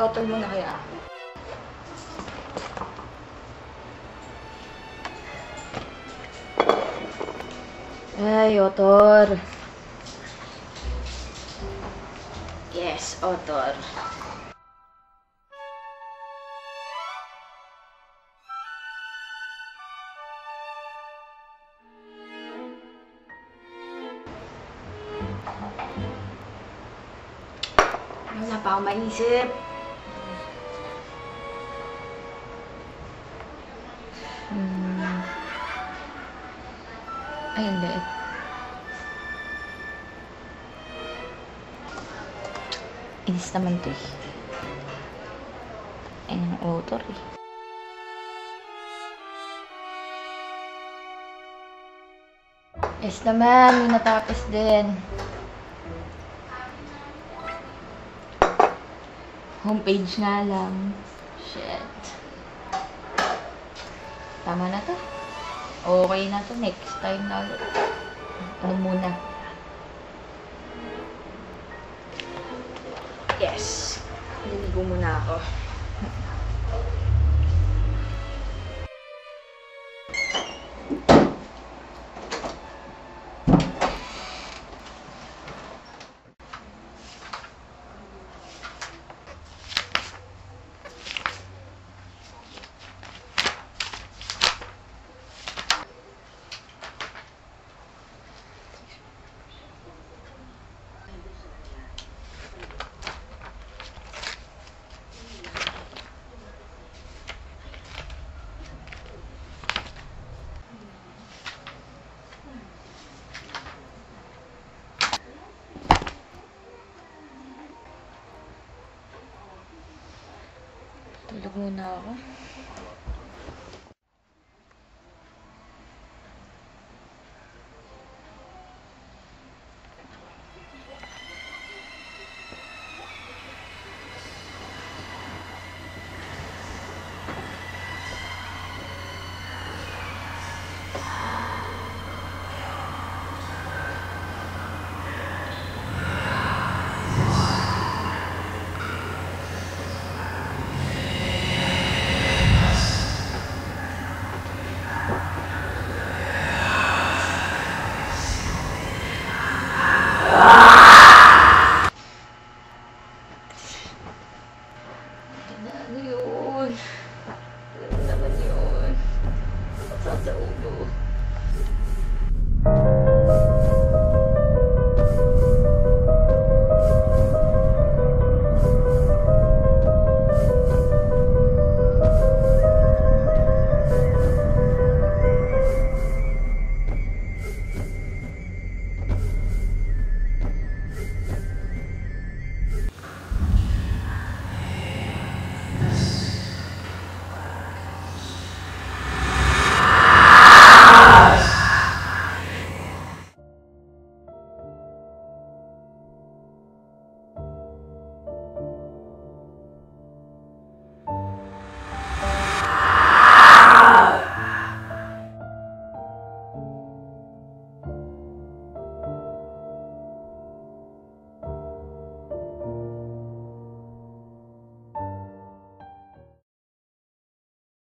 Mag-author muna kaya ako. Ay, author. Yes, author. Wala pa akong maisip. Hmm. Ay, hindi. Inis naman to eh. Ay, ng author eh. Yes naman, may natapos din. Homepage nga lang. Shit. Tama na to. Okay na to. Next time na ulit. Ano muna? Yes. Liligo muna ako. Tulog muna ako. 走路